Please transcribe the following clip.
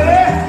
Yeah.